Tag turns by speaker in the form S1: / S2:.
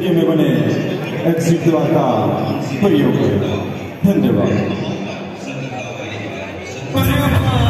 S1: 게임 이번에 엑시트 아까 허리였고요. 현대와
S2: 고생 한번